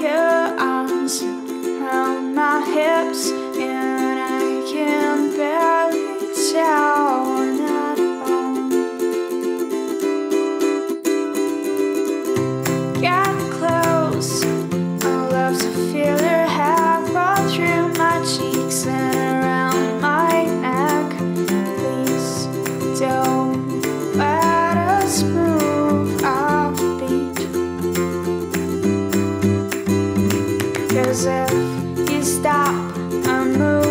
your Cause if you stop, I'm moving.